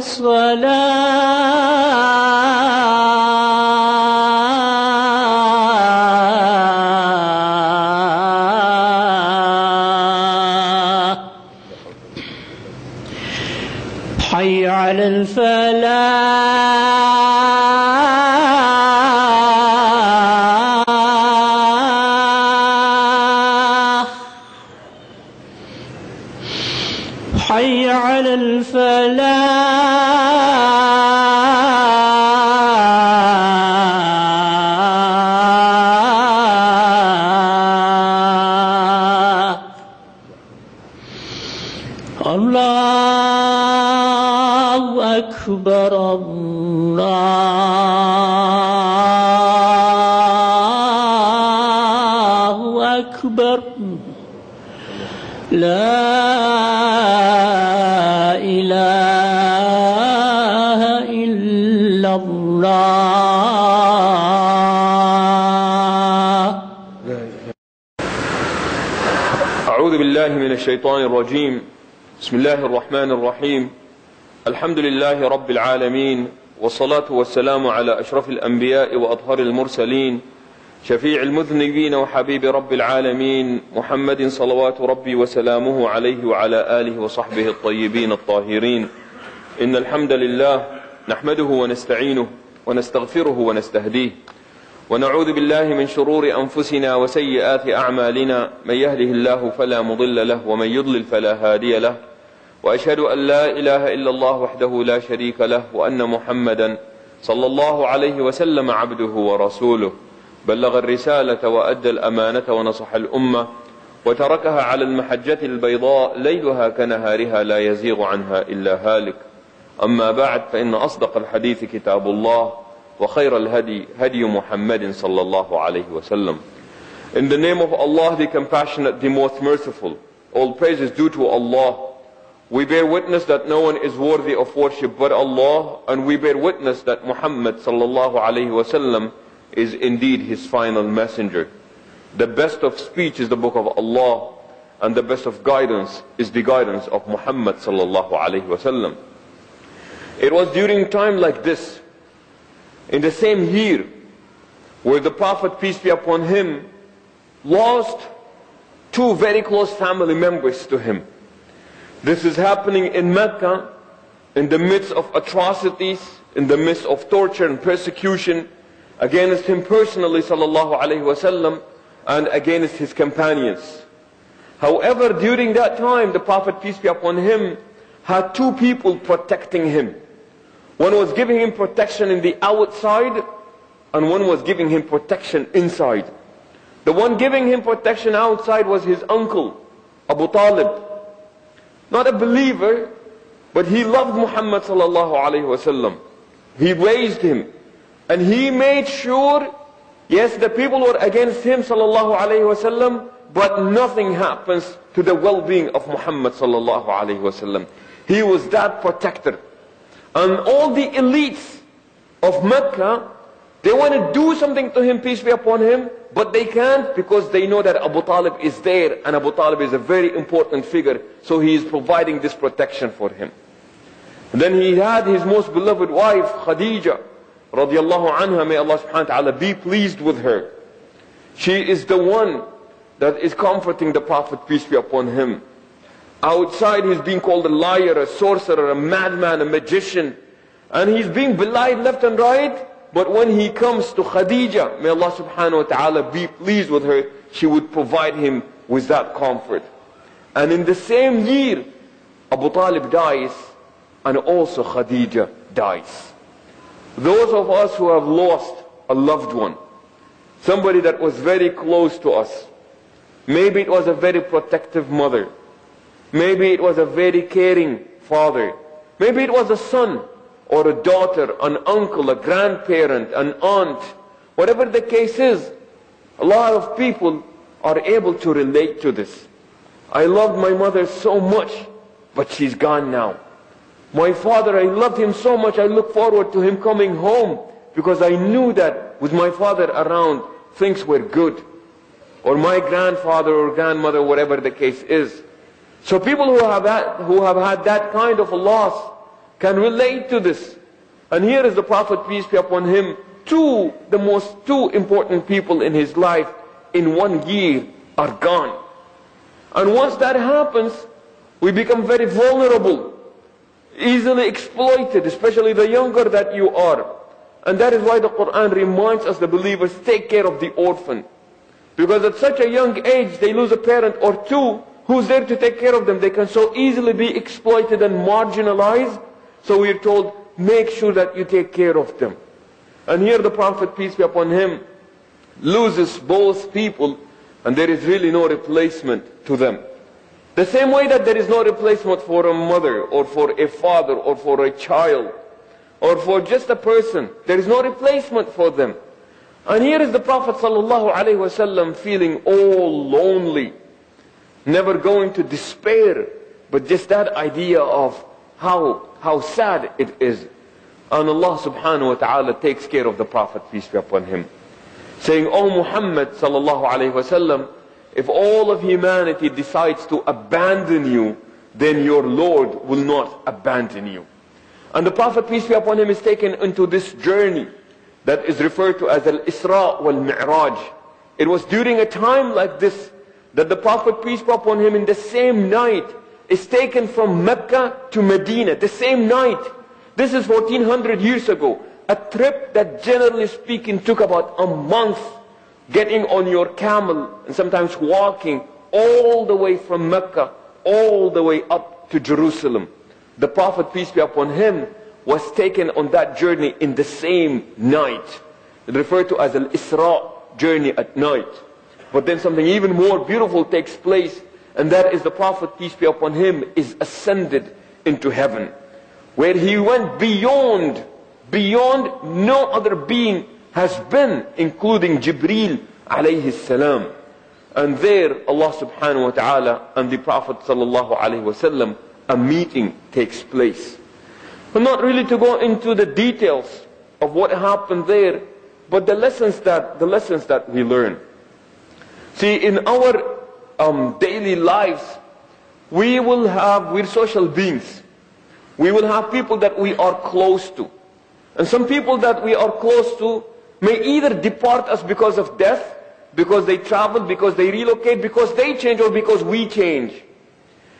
الصلاة حي على الفلاح. الشيطان الرجيم. بسم الله الرحمن الرحيم. الحمد لله رب العالمين والصلاة والسلام على أشرف الأنبياء وأطهر المرسلين شفيع المذنبين وحبيب رب العالمين محمد صلوات ربي وسلامه عليه وعلى آله وصحبه الطيبين الطاهرين. إن الحمد لله نحمده ونستعينه ونستغفره ونستهديه. ونعوذ بالله من شرور أنفسنا وسيئات أعمالنا. من يهده الله فلا مضل له ومن يضلل فلا هادي له. وأشهد أن لا إله إلا الله وحده لا شريك له وأن محمدا صلى الله عليه وسلم عبده ورسوله. بلغ الرسالة وأدى الأمانة ونصح الأمة. وتركها على المحجة البيضاء ليلها كنهارها لا يزيغ عنها إلا هالك. أما بعد فإن أصدق الحديث كتاب الله. وخير الهدي هدي محمد صلى الله عليه وسلم In the name of Allah the compassionate, the most merciful, all praise is due to Allah. We bear witness that no one is worthy of worship but Allah, and we bear witness that Muhammad sallallahu alayhi wasallam is indeed his final messenger. The best of speech is the book of Allah, and the best of guidance is the guidance of Muhammad sallallahu alayhi wasallam. It was during time like this, in the same year, where the Prophet, peace be upon him, lost two very close family members to him. This is happening in Mecca, in the midst of atrocities, in the midst of torture and persecution against him personally, sallallahu alaihi wasallam, and against his companions. However, during that time, the Prophet, peace be upon him, had two people protecting him. One was giving him protection in the outside, and one was giving him protection inside. The one giving him protection outside was his uncle, Abu Talib. Not a believer, but he loved Muhammad sallallahu alayhi wasallam. He raised him. And he made sure, yes, the people were against him sallallahu alayhi wasallam, but nothing happens to the well-being of Muhammad sallallahu alayhi wasallam. He was that protector. And all the elites of Mecca, they want to do something to him, peace be upon him, but they can't because they know that Abu Talib is there and Abu Talib is a very important figure, so he is providing this protection for him. Then he had his most beloved wife, Khadija, radiallahu anha, may Allah subhanahu wa ta'ala be pleased with her. She is the one that is comforting the Prophet, peace be upon him. Outside he's being called a liar, a sorcerer, a madman, a magician. And he's being belied left and right. But when he comes to Khadija, may Allah subhanahu wa ta'ala be pleased with her, she would provide him with that comfort. And in the same year, Abu Talib dies, and also Khadija dies. Those of us who have lost a loved one, somebody that was very close to us. Maybe it was a very protective mother. Maybe it was a very caring father. Maybe it was a son or a daughter, an uncle, a grandparent, an aunt. Whatever the case is, a lot of people are able to relate to this. I loved my mother so much, but she's gone now. My father, I loved him so much, I look forward to him coming home because I knew that with my father around, things were good. Or my grandfather or grandmother, whatever the case is. So people who have had, who have had that kind of a loss can relate to this. And here is the Prophet, peace be upon him, two, the most two important people in his life in one year are gone. And once that happens, we become very vulnerable, easily exploited, especially the younger that you are. And that is why the Quran reminds us, the believers, take care of the orphan. Because at such a young age, they lose a parent or two who's there to take care of them. They can so easily be exploited and marginalized. So we're told, make sure that you take care of them. And here the Prophet, peace be upon him, loses both people and there is really no replacement to them. The same way that there is no replacement for a mother or for a father or for a child or for just a person. There is no replacement for them. And here is the Prophet ﷺ feeling all lonely, never going to despair, but just that idea of how, how sad it is. And Allah subhanahu wa ta'ala takes care of the Prophet, peace be upon him. Saying, O Muhammad sallallahu alayhi wasallam, if all of humanity decides to abandon you, then your Lord will not abandon you. And the Prophet, peace be upon him, is taken into this journey that is referred to as Al-Isra wal-Mi'raj. It was during a time like this that the Prophet, peace be upon him, in the same night is taken from Mecca to Medina, the same night. This is 1400 years ago. A trip that generally speaking took about a month getting on your camel and sometimes walking all the way from Mecca, all the way up to Jerusalem. The Prophet, peace be upon him, was taken on that journey in the same night. Referred to as an Isra journey at night. But then something even more beautiful takes place, and that is the Prophet, peace be upon him, is ascended into heaven. Where he went beyond, beyond no other being has been, including Jibreel alayhi salam. And there Allah subhanahu wa ta'ala and the Prophet sallallahu alayhi wa sallam, a meeting takes place. But not really to go into the details of what happened there, but the lessons that, the lessons that we learn. See, in our um, daily lives, we will have, we're social beings. We will have people that we are close to. And some people that we are close to may either depart us because of death, because they travel, because they relocate, because they change, or because we change.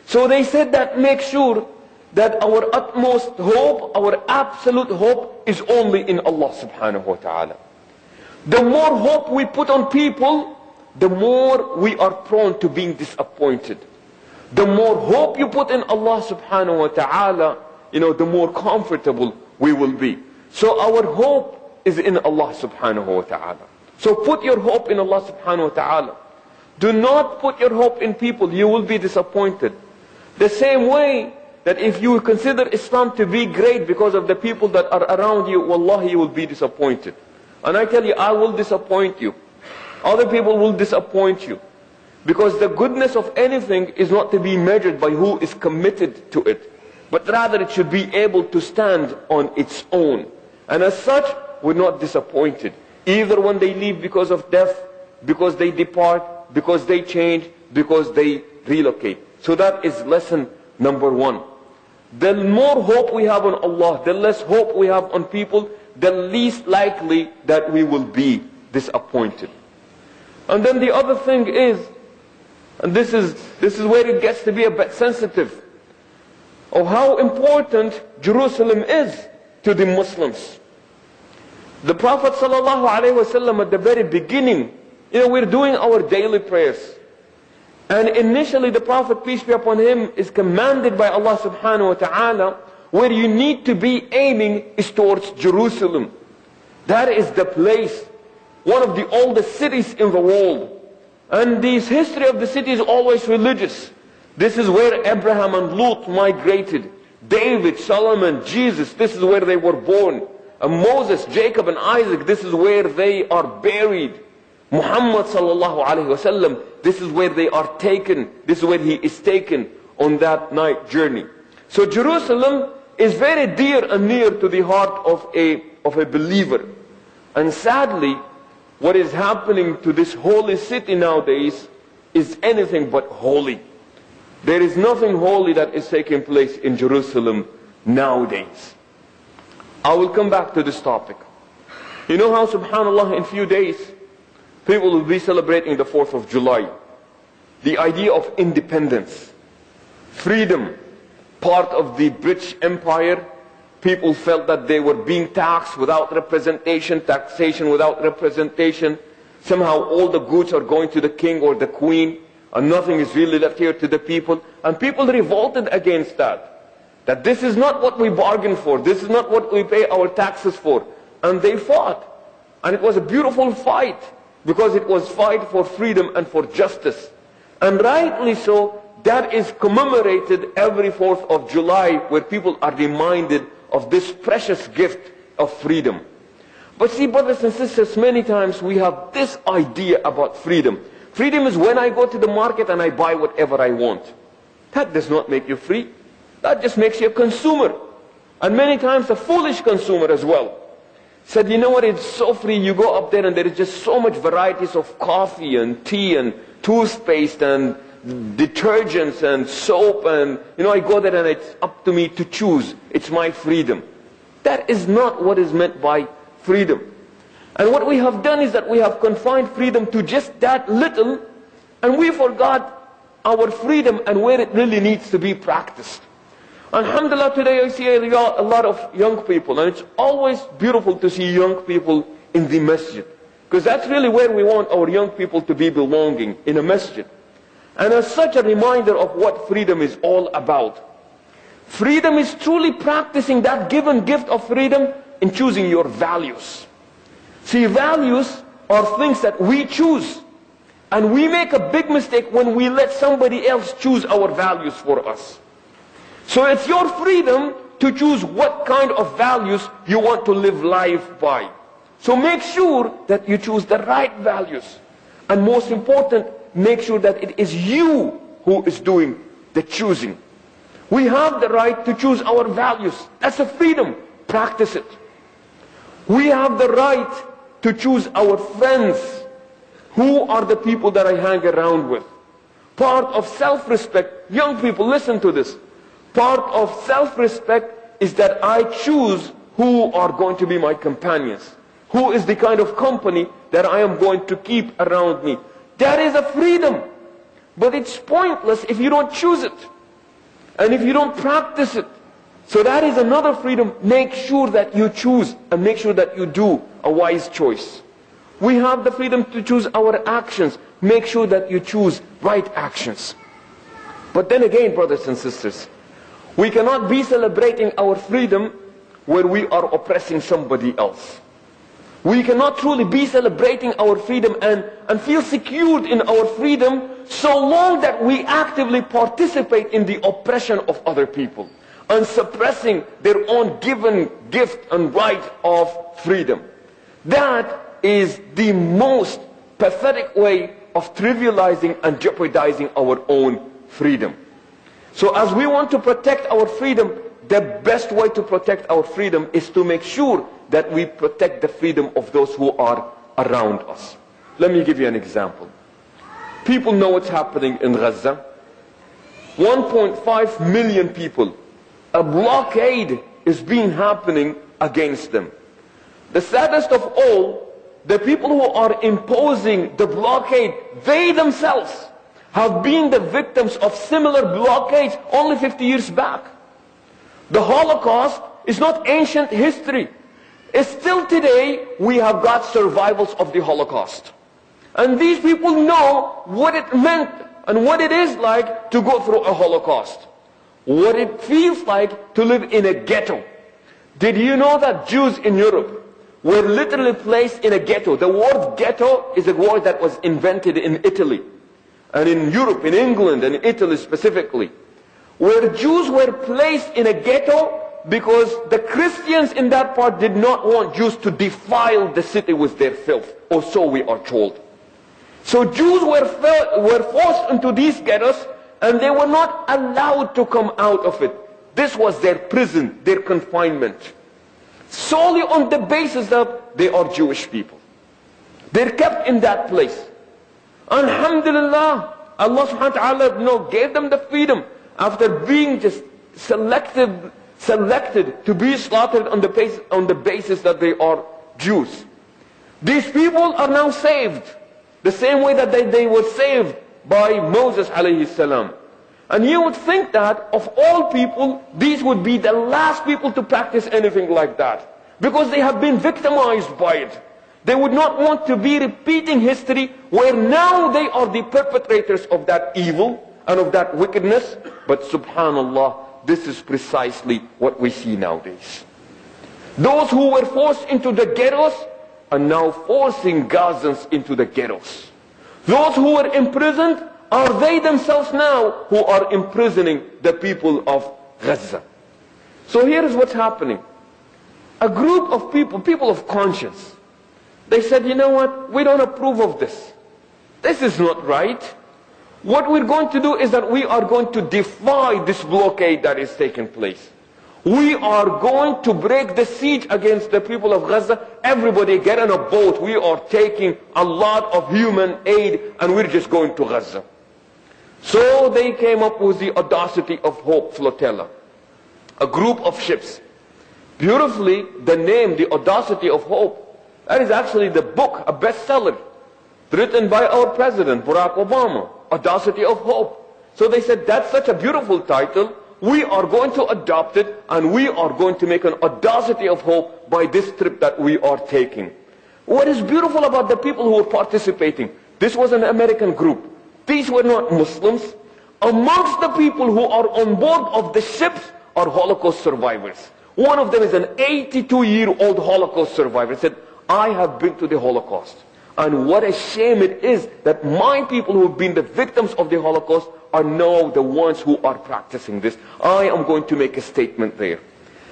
So they said that make sure that our utmost hope, our absolute hope is only in Allah subhanahu wa ta'ala. The more hope we put on people, the more we are prone to being disappointed. The more hope you put in Allah subhanahu wa ta'ala, you know, the more comfortable we will be. So our hope is in Allah subhanahu wa ta'ala. So put your hope in Allah subhanahu wa ta'ala. Do not put your hope in people, you will be disappointed. The same way that if you consider Islam to be great because of the people that are around you, wallahi, you will be disappointed. And I tell you, I will disappoint you. Other people will disappoint you. Because the goodness of anything is not to be measured by who is committed to it. But rather it should be able to stand on its own. And as such, we're not disappointed. Either when they leave because of death, because they depart, because they change, because they relocate. So that is lesson number one. The more hope we have on Allah, the less hope we have on people, the least likely that we will be disappointed. And then the other thing is, and this is, this is where it gets to be a bit sensitive, of how important Jerusalem is to the Muslims. The Prophet ﷺ at the very beginning, you know, we're doing our daily prayers. And initially the Prophet, peace be upon him, is commanded by Allah subhanahu wa ta'ala, where you need to be aiming is towards Jerusalem. That is the place one of the oldest cities in the world. And this history of the city is always religious. This is where Abraham and Lot migrated. David, Solomon, Jesus, this is where they were born. And Moses, Jacob and Isaac, this is where they are buried. Muhammad sallallahu alayhi wasallam, this is where they are taken. This is where he is taken on that night journey. So Jerusalem is very dear and near to the heart of a, of a believer. And sadly, what is happening to this holy city nowadays is anything but holy. There is nothing holy that is taking place in Jerusalem nowadays. I will come back to this topic. You know how, subhanAllah, in few days, people will be celebrating the 4th of July. The idea of independence, freedom, part of the British Empire, people felt that they were being taxed without representation, taxation without representation. Somehow all the goods are going to the king or the queen, and nothing is really left here to the people. And people revolted against that. That this is not what we bargained for, this is not what we pay our taxes for. And they fought. And it was a beautiful fight, because it was fight for freedom and for justice. And rightly so, that is commemorated every 4th of July where people are reminded of this precious gift of freedom. But see, brothers and sisters, many times we have this idea about freedom. Freedom is when I go to the market and I buy whatever I want. That does not make you free. That just makes you a consumer. And many times a foolish consumer as well. Said, you know what, it's so free. You go up there and there is just so much varieties of coffee and tea and toothpaste and detergents and soap and, you know, I go there and it's up to me to choose. It's my freedom. That is not what is meant by freedom. And what we have done is that we have confined freedom to just that little and we forgot our freedom and where it really needs to be practiced. Alhamdulillah, today I see a lot of young people and it's always beautiful to see young people in the masjid. Because that's really where we want our young people to be belonging, in a masjid. And as such a reminder of what freedom is all about. Freedom is truly practicing that given gift of freedom in choosing your values. See, values are things that we choose. And we make a big mistake when we let somebody else choose our values for us. So it's your freedom to choose what kind of values you want to live life by. So make sure that you choose the right values. And most important, make sure that it is you who is doing the choosing. We have the right to choose our values. That's a freedom. Practice it. We have the right to choose our friends. Who are the people that I hang around with? Part of self-respect, young people listen to this. Part of self-respect is that I choose who are going to be my companions. Who is the kind of company that I am going to keep around me. That is a freedom. But it's pointless if you don't choose it. And if you don't practice it. So that is another freedom. Make sure that you choose and make sure that you do a wise choice. We have the freedom to choose our actions. Make sure that you choose right actions. But then again, brothers and sisters, we cannot be celebrating our freedom where we are oppressing somebody else. We cannot truly be celebrating our freedom and, and feel secured in our freedom so long that we actively participate in the oppression of other people and suppressing their own given gift and right of freedom. That is the most pathetic way of trivializing and jeopardizing our own freedom. So as we want to protect our freedom, the best way to protect our freedom is to make sure that we protect the freedom of those who are around us. Let me give you an example. People know what's happening in Gaza. 1.5 million people. A blockade is being happening against them. The saddest of all, the people who are imposing the blockade, they themselves have been the victims of similar blockades only 50 years back. The Holocaust is not ancient history. Still today, we have got survivals of the Holocaust. And these people know what it meant and what it is like to go through a Holocaust. What it feels like to live in a ghetto. Did you know that Jews in Europe were literally placed in a ghetto. The word ghetto is a word that was invented in Italy and in Europe, in England and Italy specifically, where Jews were placed in a ghetto because the Christians in that part did not want Jews to defile the city with their filth, or so we are told. So Jews were, were forced into these ghettos and they were not allowed to come out of it. This was their prison, their confinement. Solely on the basis that they are Jewish people. They're kept in that place. Alhamdulillah, Allah subhanahu wa ta'ala you know, gave them the freedom after being just selected, selected to be slaughtered on the, basis, on the basis that they are Jews. These people are now saved. The same way that they, they were saved by Moses alayhi salam. And you would think that of all people, these would be the last people to practice anything like that. Because they have been victimized by it. They would not want to be repeating history where now they are the perpetrators of that evil and of that wickedness. But subhanallah, this is precisely what we see nowadays. Those who were forced into the ghettos are now forcing Gazans into the ghettos. Those who were imprisoned are they themselves now who are imprisoning the people of Gaza. So here is what's happening. A group of people, people of conscience, they said, you know what, we don't approve of this. This is not right. What we're going to do is that we are going to defy this blockade that is taking place. We are going to break the siege against the people of Gaza. Everybody get on a boat. We are taking a lot of human aid and we're just going to Gaza. So they came up with the Audacity of Hope Flotilla. A group of ships. Beautifully, the name, the Audacity of Hope, that is actually the book, a bestseller, written by our president, Barack Obama. Audacity of Hope. So they said, that's such a beautiful title. We are going to adopt it and we are going to make an audacity of hope by this trip that we are taking. What is beautiful about the people who were participating? This was an American group. These were not Muslims. Amongst the people who are on board of the ships are Holocaust survivors. One of them is an 82-year-old Holocaust survivor. He said, I have been to the Holocaust. And what a shame it is that my people who have been the victims of the Holocaust are now the ones who are practicing this. I am going to make a statement there.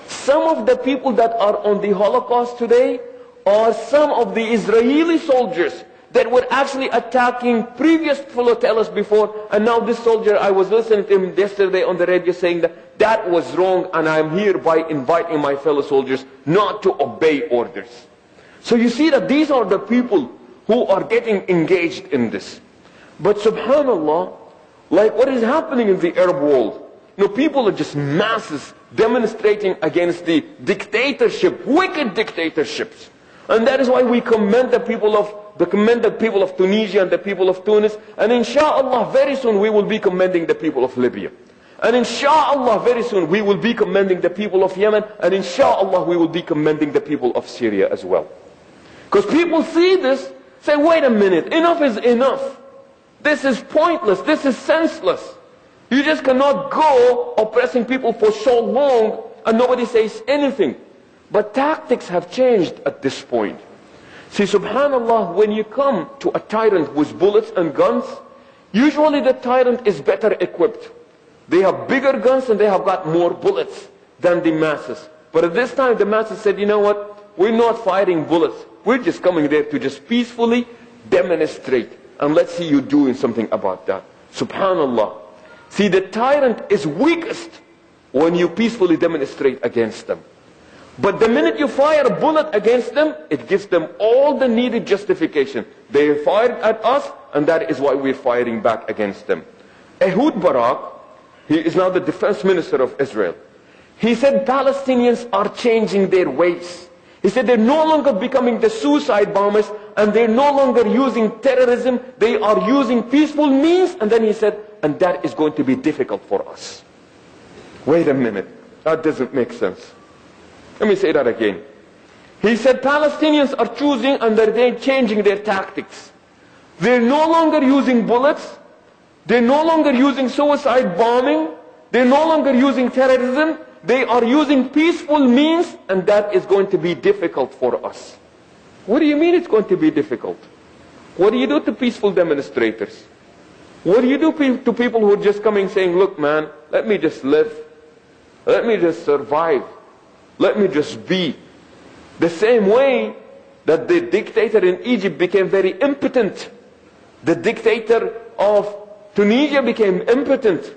Some of the people that are on the Holocaust today are some of the Israeli soldiers that were actually attacking previous flotillas before. And now this soldier, I was listening to him yesterday on the radio saying that that was wrong and I'm hereby inviting my fellow soldiers not to obey orders. So you see that these are the people who are getting engaged in this. But subhanallah, like what is happening in the Arab world, you know, people are just masses demonstrating against the dictatorship, wicked dictatorships. And that is why we commend the people of the commended people of Tunisia and the people of Tunis. And inshallah, very soon we will be commending the people of Libya. And inshallah, very soon we will be commending the people of Yemen. And inshallah, we will be commending the people of Syria as well. Because people see this, say, wait a minute, enough is enough. This is pointless. This is senseless. You just cannot go oppressing people for so long and nobody says anything. But tactics have changed at this point. See, subhanAllah, when you come to a tyrant with bullets and guns, usually the tyrant is better equipped. They have bigger guns and they have got more bullets than the masses. But at this time, the masses said, you know what? We're not firing bullets. We're just coming there to just peacefully demonstrate. And let's see you doing something about that. Subhanallah. See, the tyrant is weakest when you peacefully demonstrate against them. But the minute you fire a bullet against them, it gives them all the needed justification. They fired at us, and that is why we're firing back against them. Ehud Barak, he is now the defense minister of Israel. He said Palestinians are changing their ways. He said they're no longer becoming the suicide bombers and they're no longer using terrorism. They are using peaceful means. And then he said, and that is going to be difficult for us. Wait a minute. That doesn't make sense. Let me say that again. He said Palestinians are choosing and they're changing their tactics. They're no longer using bullets. They're no longer using suicide bombing. They're no longer using terrorism. They are using peaceful means and that is going to be difficult for us. What do you mean it's going to be difficult? What do you do to peaceful demonstrators? What do you do pe- to people who are just coming saying, look man, let me just live. Let me just survive. Let me just be. The same way that the dictator in Egypt became very impotent. The dictator of Tunisia became impotent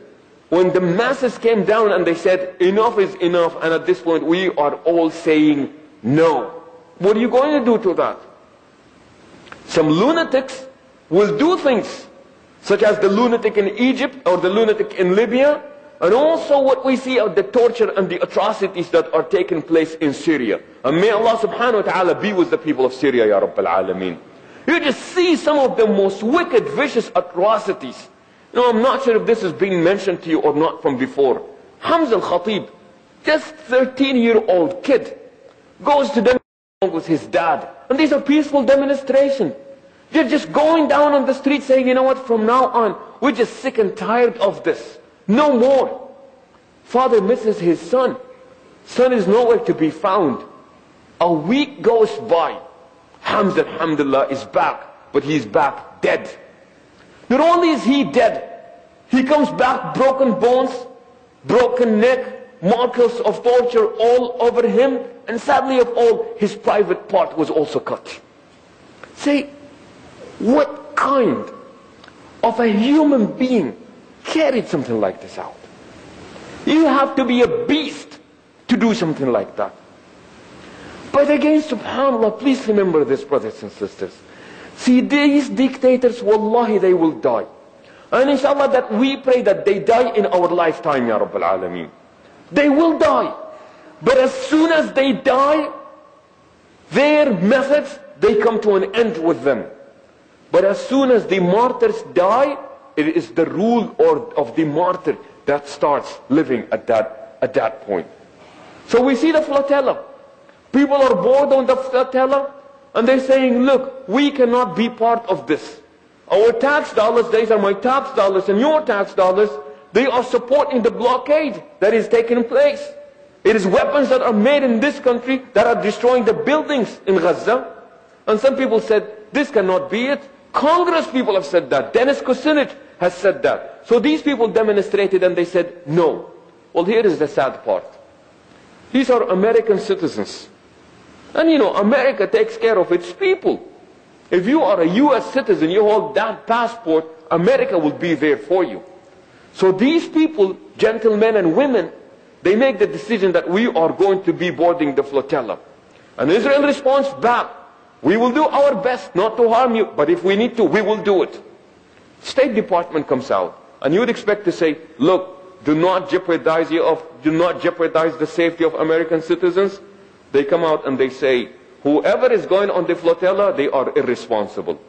when the masses came down and they said, enough is enough, and at this point we are all saying no. What are you going to do to that? Some lunatics will do things, such as the lunatic in Egypt or the lunatic in Libya, and also what we see of the torture and the atrocities that are taking place in Syria. And may Allah subhanahu wa ta'ala be with the people of Syria, Ya Rabbil Alameen. You just see some of the most wicked, vicious atrocities. Know, I'm not sure if this has been mentioned to you or not from before. Hamza al-Khatib, just 13 year old kid, goes to along with his dad. And these are peaceful demonstrations. They're just going down on the street saying, you know what, from now on, we're just sick and tired of this. No more. Father misses his son. Son is nowhere to be found. A week goes by. Hamza, alhamdulillah, is back. But he's back dead. Not only is he dead, he comes back broken bones, broken neck, markers of torture all over him, and sadly of all, his private part was also cut. Say, what kind of a human being carried something like this out? You have to be a beast to do something like that. But again, subhanAllah, please remember this, brothers and sisters. See, these dictators, wallahi, they will die. And inshallah that we pray that they die in our lifetime, Ya Rabbil Alameen. They will die. But as soon as they die, their methods, they come to an end with them. But as soon as the martyrs die, it is the rule or of the martyr that starts living at that, at that point. So we see the flotilla. People are bored on the flotilla and they're saying, look, we cannot be part of this. Our tax dollars, these are my tax dollars and your tax dollars, they are supporting the blockade that is taking place. It is weapons that are made in this country that are destroying the buildings in Gaza. And some people said, this cannot be it. Congress people have said that. Dennis Kucinich has said that. So these people demonstrated and they said, no. Well, here is the sad part. These are American citizens. And you know, America takes care of its people. If you are a US citizen, you hold that passport, America will be there for you. So these people, gentlemen and women, they make the decision that we are going to be boarding the flotilla. And Israel responds back, we will do our best not to harm you, but if we need to, we will do it. State Department comes out, and you would expect to say, look, do not jeopardize do not jeopardize the safety of American citizens. They come out and they say, whoever is going on the flotilla, they are irresponsible.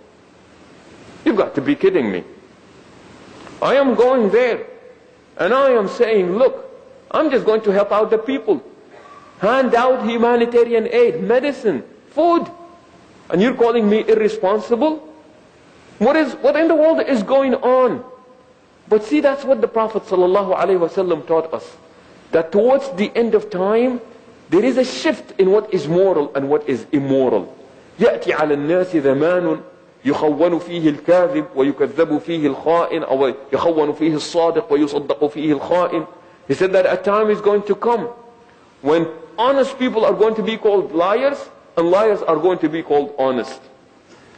You've got to be kidding me. I am going there, and I am saying, look, I'm just going to help out the people. Hand out humanitarian aid, medicine, food. And you're calling me irresponsible? What is what in the world is going on? But see, that's what the Prophet ﷺ taught us. That towards the end of time, there is a shift in what is moral and what is immoral. يأتي على الناس زمان يخون فيه الكاذب ويكذب فيه الخائن أو يخون فيه الصادق ويصدق فيه الخائن. He said that a time is going to come when honest people are going to be called liars and liars are going to be called honest.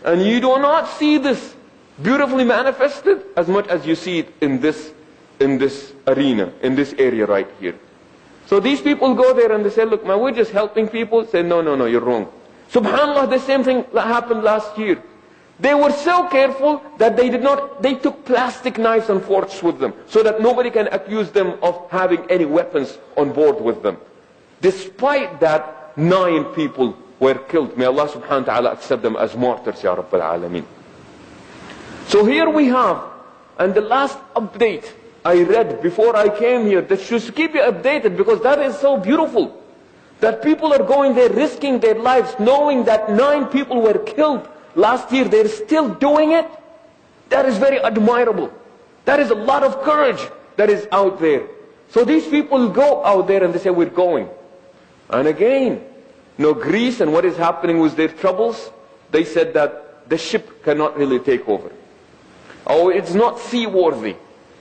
And you do not see this beautifully manifested as much as you see it in this, in this arena, in this area right here. So these people go there and they say, look, man, we're just helping people. Say, no, no, no, you're wrong. Subhanallah, the same thing happened last year. They were so careful that they did not, they took plastic knives and forks with them so that nobody can accuse them of having any weapons on board with them. Despite that, nine people were killed. May Allah subhanahu wa ta'ala accept them as martyrs, Ya Rabbil Alameen. So here we have, and the last update I read before I came here, that should keep you updated because that is so beautiful. That people are going there risking their lives knowing that nine people were killed last year. They're still doing it. That is very admirable. That is a lot of courage that is out there. So these people go out there and they say, we're going. And again, know, Greece and what is happening with their troubles, they said that the ship cannot really take over. Oh, it's not seaworthy.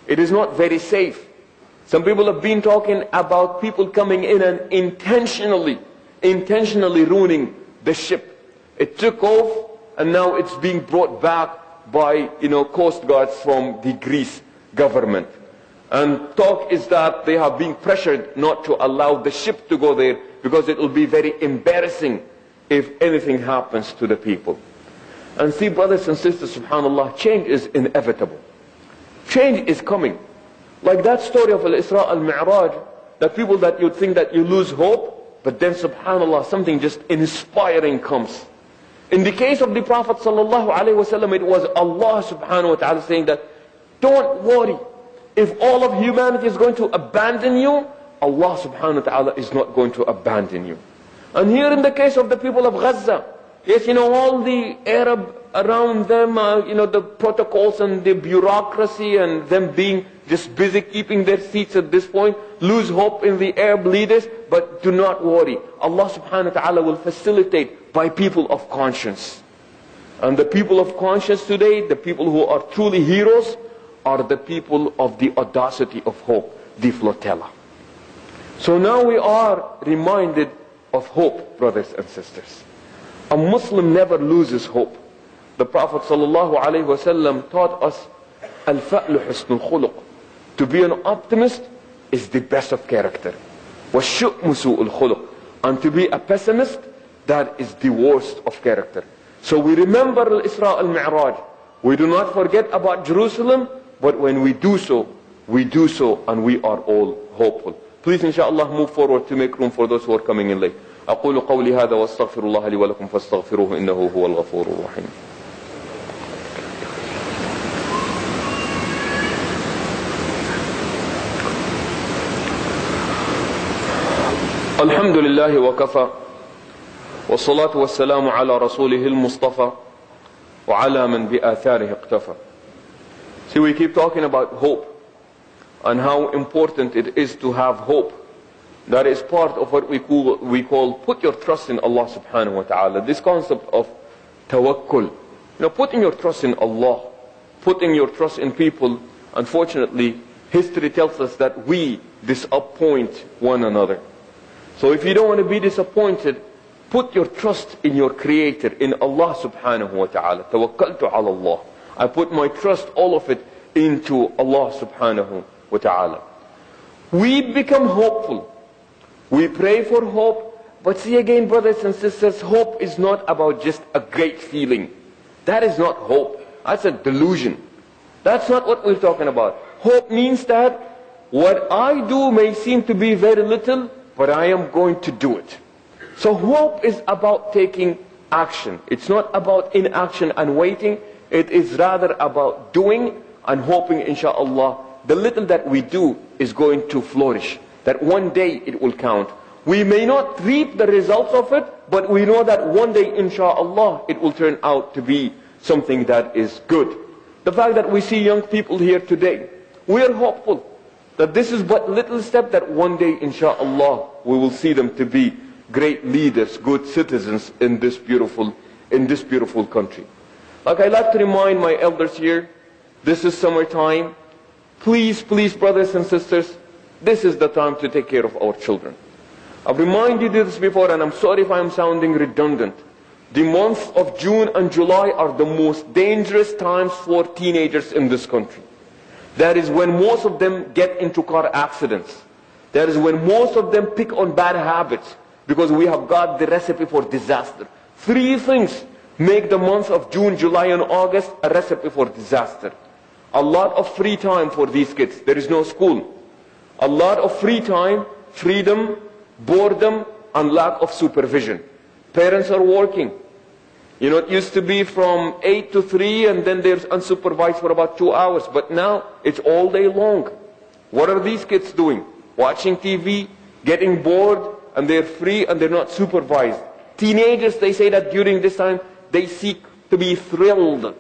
It is not very safe. Some people have been talking about people coming in and intentionally, intentionally ruining the ship. It took off and now it's being brought back by, you know, coast guards from the Greece government. And talk is that they have been pressured not to allow the ship to go there because it will be very embarrassing if anything happens to the people. And see, brothers and sisters, subhanAllah, change is inevitable. Change is coming. Like that story of Al-Isra al-Mi'raj, that people that you think that you lose hope, but then subhanAllah, something just inspiring comes. In the case of the Prophet sallallahu alaihi wasallam, it was Allah subhanahu wa ta'ala saying that, don't worry. If all of humanity is going to abandon you, Allah subhanahu wa ta'ala is not going to abandon you. And here in the case of the people of Gaza, yes, you know, all the Arab around them, uh, you know, the protocols and the bureaucracy and them being just busy keeping their seats at this point, lose hope in the Arab leaders, but do not worry. Allah subhanahu wa ta'ala will facilitate by people of conscience. And the people of conscience today, the people who are truly heroes, are the people of the audacity of hope, the flotilla. So now we are reminded of hope, brothers and sisters. A Muslim never loses hope. The Prophet ﷺ taught us al-fa'lu husnul khuluq. To be an optimist is the best of character. وَالشُّؤْمُ سُوءُ الْخُلُقِ And to be a pessimist, that is the worst of character. So we remember al-Isra al-Mi'raj. We do not forget about Jerusalem, but when we do so, we do so and we are all hopeful. Please inshallah move forward to make room for those who are coming in late. أقول قولي هذا واستغفر الله لي ولكم فاستغفروه إنه هو الغفور الرحيم الحمد لله وكفى والصلاة والسلام على رسوله المصطفى وعلى من بآثاره اقتفى See we keep talking about hope and how important it is to have hope that is part of what we call, we call put your trust in Allah subhanahu wa ta'ala. This concept of tawakkul. You know, putting your trust in Allah, putting your trust in people, unfortunately, history tells us that we disappoint one another. So if you don't want to be disappointed, put your trust in your creator, in Allah subhanahu wa ta'ala. Tawakkaltu ala Allah. I put my trust, all of it, into Allah subhanahu wa ta'ala. We become hopeful we pray for hope, but see again, brothers and sisters, hope is not about just a great feeling. That is not hope. That's a delusion. That's not what we're talking about. Hope means that what I do may seem to be very little, but I am going to do it. So hope is about taking action. It's not about inaction and waiting. It is rather about doing and hoping, inshallah, the little that we do is going to flourish that one day it will count. We may not reap the results of it, but we know that one day, insha'Allah, it will turn out to be something that is good. The fact that we see young people here today, we are hopeful that this is but little step that one day, insha'Allah, we will see them to be great leaders, good citizens in this beautiful, in this beautiful country. Like I like to remind my elders here, this is summertime. Please, please, brothers and sisters, this is the time to take care of our children. I've reminded you this before and I'm sorry if I'm sounding redundant. The months of June and July are the most dangerous times for teenagers in this country. That is when most of them get into car accidents. That is when most of them pick on bad habits because we have got the recipe for disaster. Three things make the months of June, July and August a recipe for disaster. A lot of free time for these kids. There is no school a lot of free time, freedom, boredom, and lack of supervision. Parents are working. You know, it used to be from 8 to 3 and then they're unsupervised for about 2 hours. But now it's all day long. What are these kids doing? Watching TV, getting bored, and they're free and they're not supervised. Teenagers, they say that during this time, they seek to be thrilled.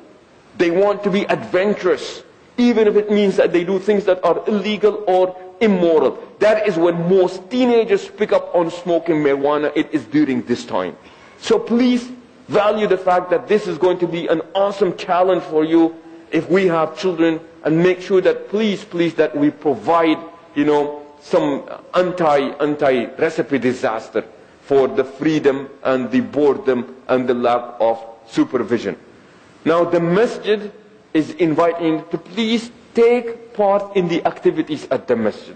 They want to be adventurous, even if it means that they do things that are illegal or immoral. That is when most teenagers pick up on smoking marijuana. It is during this time. So please value the fact that this is going to be an awesome challenge for you if we have children and make sure that please, please that we provide, you know, some anti, anti recipe disaster for the freedom and the boredom and the lack of supervision. Now the masjid is inviting to please take part in the activities at the masjid.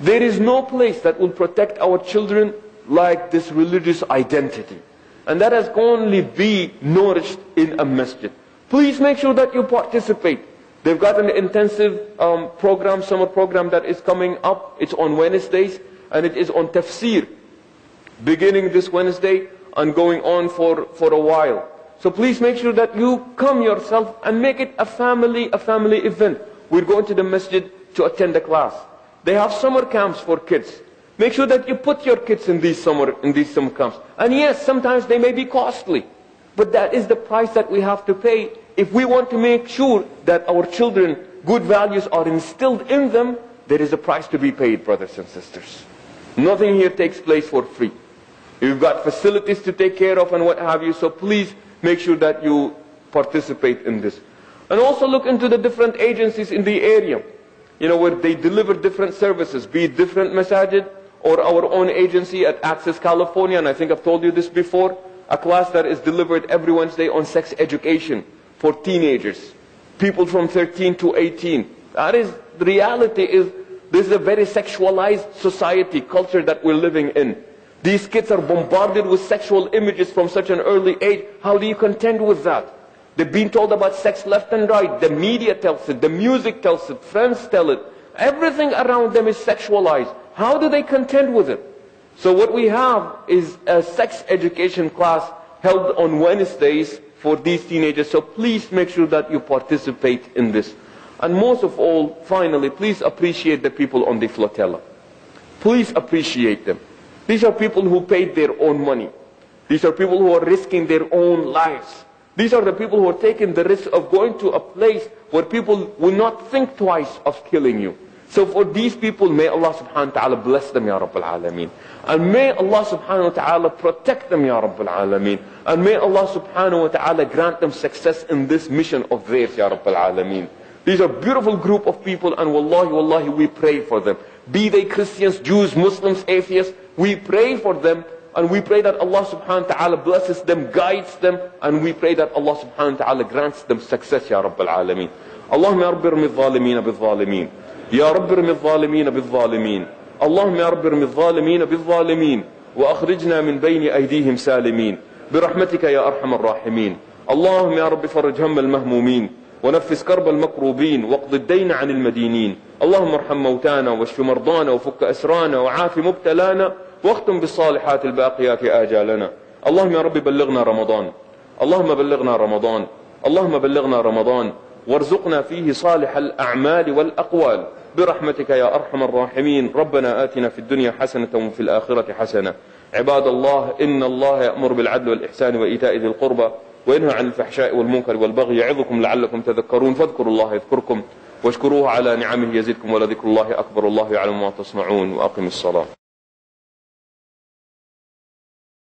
There is no place that will protect our children like this religious identity. And that has only be nourished in a masjid. Please make sure that you participate. They've got an intensive um, program, summer program that is coming up. It's on Wednesdays and it is on tafsir. Beginning this Wednesday and going on for, for a while. So please make sure that you come yourself and make it a family, a family event. We're going to the masjid to attend the class. They have summer camps for kids. Make sure that you put your kids in these summer, in these summer camps. And yes, sometimes they may be costly. But that is the price that we have to pay if we want to make sure that our children, good values are instilled in them, there is a price to be paid, brothers and sisters. Nothing here takes place for free. You've got facilities to take care of and what have you, so please make sure that you participate in this. And also look into the different agencies in the area, you know, where they deliver different services, be it different masajid or our own agency at Access California, and I think I've told you this before, a class that is delivered every Wednesday on sex education for teenagers, people from 13 to 18. That is, the reality is, this is a very sexualized society, culture that we're living in. These kids are bombarded with sexual images from such an early age. How do you contend with that? They've been told about sex left and right. The media tells it. The music tells it. Friends tell it. Everything around them is sexualized. How do they contend with it? So what we have is a sex education class held on Wednesdays for these teenagers. So please make sure that you participate in this. And most of all, finally, please appreciate the people on the flotilla. Please appreciate them. These are people who paid their own money. These are people who are risking their own lives. These are the people who are taking the risk of going to a place where people will not think twice of killing you. So for these people, may Allah subhanahu wa ta'ala bless them, Ya Rabbil Alameen. And may Allah subhanahu wa ta'ala protect them, Ya Rabbil Alameen. And may Allah subhanahu wa ta'ala grant them success in this mission of theirs, Ya Rabbil Alameen. These are beautiful group of people and wallahi, wallahi, we pray for them. Be they Christians, Jews, Muslims, atheists, we pray for them and we pray that Allah subhanahu wa ta'ala blesses them, guides them, and we pray that Allah subhanahu wa ta'ala grants them success, Ya Rabbil Alameen. اللهم يا رب ارم الظالمين بالظالمين يا رب ارم الظالمين بالظالمين. اللهم يا رب ارم الظالمين بالظالمين. وأخرجنا من بين أيديهم سالمين. برحمتك يا أرحم الراحمين. اللهم يا رب فرج هم المهمومين. ونفس كرب المكروبين واقض الدين عن المدينين. اللهم ارحم موتانا واشف مرضانا وفك أسرانا وعاف مبتلانا. واختم بالصالحات الباقيات آجالنا. اللهم يا رب بلغنا رمضان. اللهم بلغنا رمضان. اللهم بلغنا رمضان. وارزقنا فيه صالح الأعمال والأقوال. برحمتك يا أرحم الراحمين. ربنا آتنا في الدنيا حسنة وفي الآخرة حسنة. عباد الله إن الله يأمر بالعدل والإحسان وإيتاء ذي القربى وينهى عن الفحشاء والمنكر والبغي يعظكم لعلكم تذكرون. فاذكروا الله يذكركم واشكروه على نعمه يزدكم ولذكر الله أكبر الله يعلم ما تصنعون وأقم الصلاة.